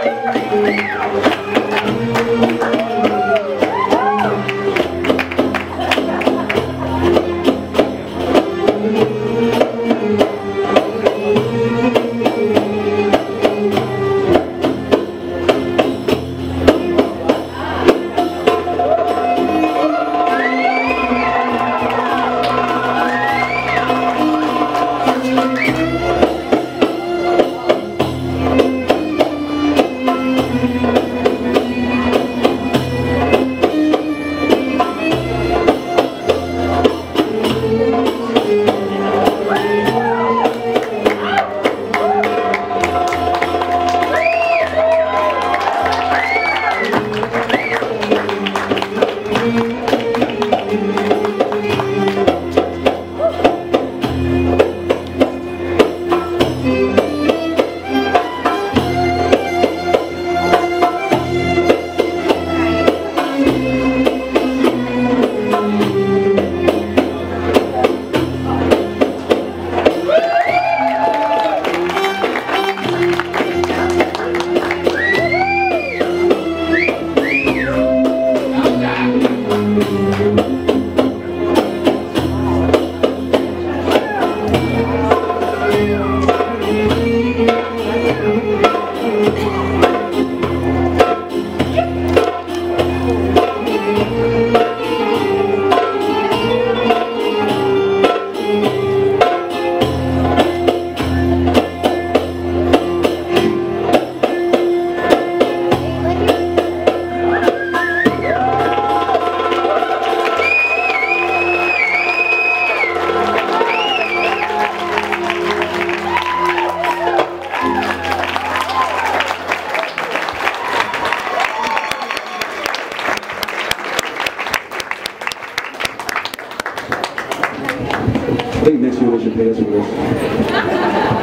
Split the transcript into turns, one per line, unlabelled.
Thank you. next year they should pay us for this.